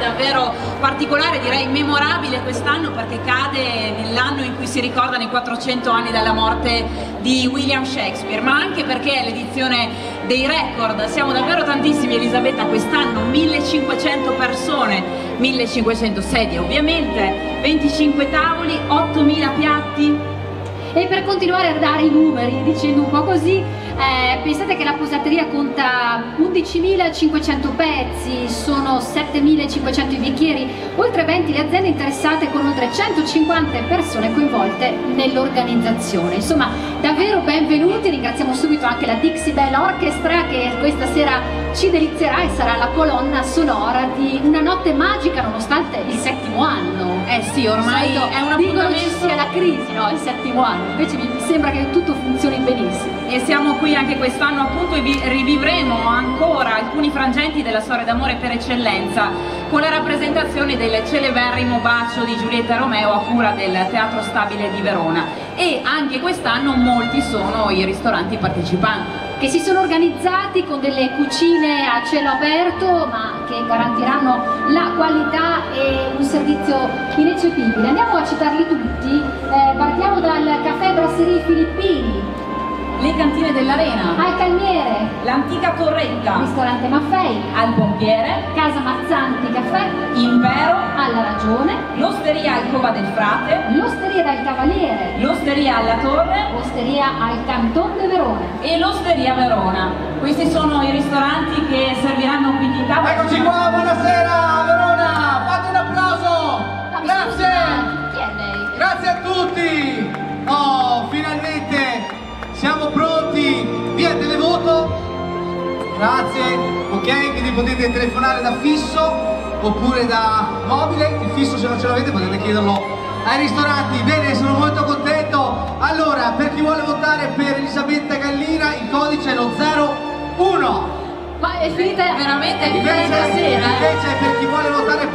davvero particolare, direi memorabile quest'anno perché cade nell'anno in cui si ricordano i 400 anni dalla morte di William Shakespeare, ma anche perché è l'edizione dei record, siamo davvero tantissimi Elisabetta quest'anno, 1500 persone, 1500 sedie ovviamente, 25 tavoli, 8000 piatti, e per continuare a dare i numeri, dicendo un po' così, eh, pensate che la posateria conta 11.500 pezzi, sono 7.500 i bicchieri, oltre 20 le aziende interessate con oltre 150 persone coinvolte nell'organizzazione. Insomma, davvero benvenuti, ringraziamo subito anche la Dixie Bell Orchestra che questa sera ci delizierà e sarà la colonna sonora di una notte magica nonostante il settimo anno. Eh sì, ormai è un appuntamento... ci sia la crisi, no? Il settimo anno invece mi sembra che tutto funzioni benissimo. E siamo qui anche quest'anno appunto e rivivremo ancora alcuni frangenti della storia d'amore per eccellenza con la rappresentazione del celeberrimo bacio di Giulietta Romeo a cura del Teatro Stabile di Verona. E anche quest'anno molti sono i ristoranti partecipanti. Che si sono organizzati con delle cucine a cielo aperto ma che garantiranno la qualità e un servizio ineccepibile. Andiamo a citarli tutti, eh, partiamo dal caffè Brasserie Filippini, le cantine dell'Arena, al Calmiere, l'antica Torretta, ristorante Maffei, al Pompiere, Casa Mazzanti Caffè, Impero, alla Ragione, l'Osteria Alcova del Frate, l'Osteria del Cavaliere, l'Osteria alla Torre, l'Osteria al Canton de Verona. E l'Osteria Verona. Questi sono i ristoranti che serviranno qui in tavola. Eccoci qua, buonasera grazie, ok, quindi potete telefonare da fisso oppure da mobile, il fisso se non ce l'avete potete chiederlo ai ristoranti, bene, sono molto contento, allora, per chi vuole votare per Elisabetta Gallina il codice è lo 01 ma è finita veramente è finita invece, sera invece per chi vuole votare